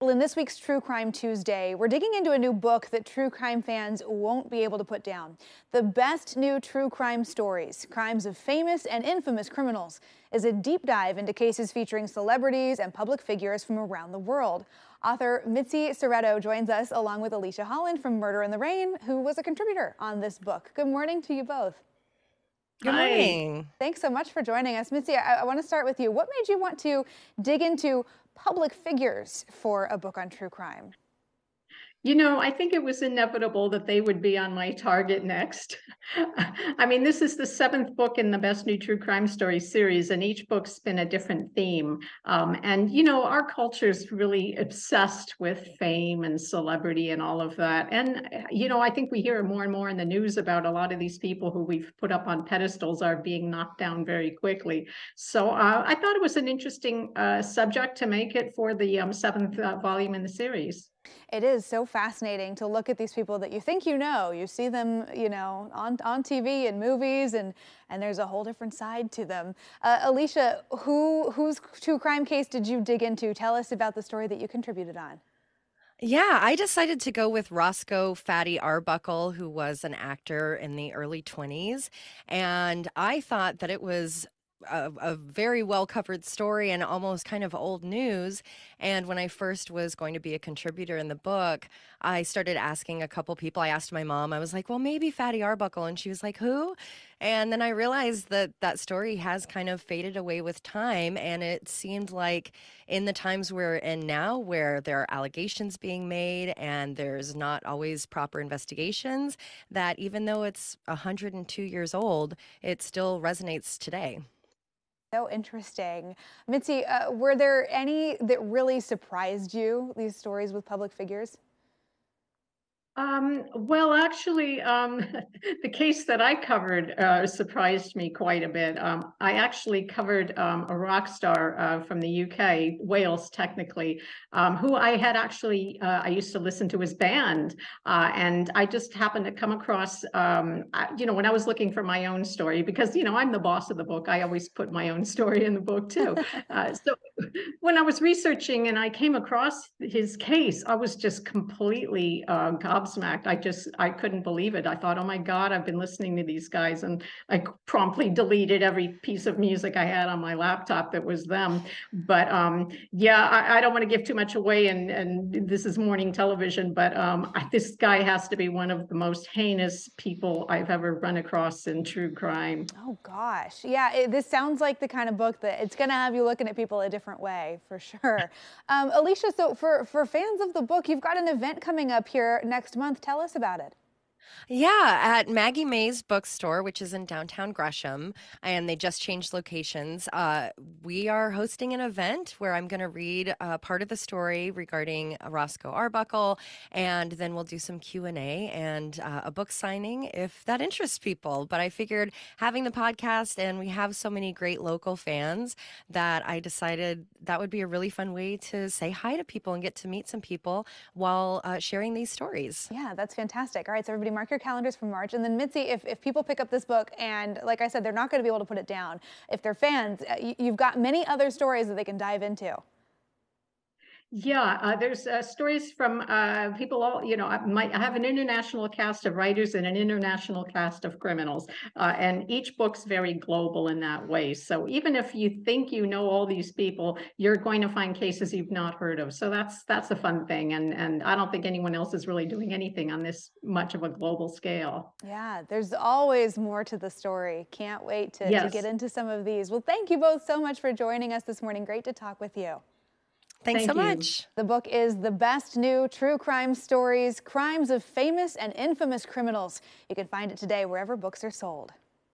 Well, in this week's True Crime Tuesday, we're digging into a new book that true crime fans won't be able to put down. The Best New True Crime Stories Crimes of Famous and Infamous Criminals is a deep dive into cases featuring celebrities and public figures from around the world. Author Mitzi Szereto joins us along with Alisha Holland from Murder in the Rain, who was a contributor on this book. Good morning to you both. Good morning. Thanks so much for joining us. Mitzi, I, I want to start with you. What made you want to dig into public figures for a book on true crime? You know, I think it was inevitable that they would be on my target next. I mean, this is the seventh book in the Best New True Crime Story series, and each book's been a different theme. Um, and, you know, our culture is really obsessed with fame and celebrity and all of that. And, you know, I think we hear more and more in the news about a lot of these people who we've put up on pedestals are being knocked down very quickly. So uh, I thought it was an interesting uh, subject to make it for the um, seventh uh, volume in the series. It is so fascinating to look at these people that you think you know. You see them, you know, on, on TV and movies, and and there's a whole different side to them. Uh, Alisha, who whose true crime case did you dig into? Tell us about the story that you contributed on. Yeah, I decided to go with Roscoe Fatty Arbuckle, who was an actor in the early 20s. And I thought that it was a, a, very well covered story and almost kind of old news. And when I first was going to be a contributor in the book, I started asking a couple people. I asked my mom, I was like, well, maybe Fatty Arbuckle. And she was like, who? And then I realized that that story has kind of faded away with time. And it seemed like in the times we're in now, where there are allegations being made and there's not always proper investigations, that even though it's 102 years old, it still resonates today. So interesting. Mitzi, uh, were there any that really surprised you, these stories with public figures? Um, well, actually, um, the case that I covered uh, surprised me quite a bit. Um, I actually covered um, a rock star uh, from the UK, Wales, technically, um, who I had actually, uh, I used to listen to his band. Uh, and I just happened to come across, um, I, you know, when I was looking for my own story, because, you know, I'm the boss of the book, I always put my own story in the book too. Uh, so when I was researching and I came across his case, I was just completely uh, gobsmacked. I just, I couldn't believe it. I thought, oh my God, I've been listening to these guys. And I promptly deleted every piece of music I had on my laptop that was them. But um, yeah, I, I don't want to give too much away. And, and this is morning television, but um, I, this guy has to be one of the most heinous people I've ever run across in true crime. Oh gosh. Yeah, it, this sounds like the kind of book that it's going to have you looking at people a different way for sure. Um, Alisha, so for, for fans of the book, you've got an event coming up here next month. Tell us about it. Yeah, at Maggie Mae's bookstore, which is in downtown Gresham, and they just changed locations. Uh, we are hosting an event where I'm going to read uh, part of the story regarding Roscoe Arbuckle, and then we'll do some Q and A and uh, a book signing if that interests people. But I figured having the podcast and we have so many great local fans that I decided that would be a really fun way to say hi to people and get to meet some people while uh, sharing these stories. Yeah, that's fantastic. All right, so everybody mark your calendars for March. And then Mitzi, if, if people pick up this book and like I said, they're not going to be able to put it down. If they're fans, uh, you've got many other stories that they can dive into. Yeah, uh, there's uh, stories from uh, people all, you know, I, might, I have an international cast of writers and an international cast of criminals, uh, and each book's very global in that way. So even if you think you know all these people, you're going to find cases you've not heard of. So that's that's a fun thing, and and I don't think anyone else is really doing anything on this much of a global scale. Yeah, there's always more to the story. Can't wait to, yes. to get into some of these. Well, thank you both so much for joining us this morning. Great to talk with you. Thanks Thank so you. much. The book is The Best New True Crime Stories Crimes of Famous and Infamous Criminals. You can find it today wherever books are sold.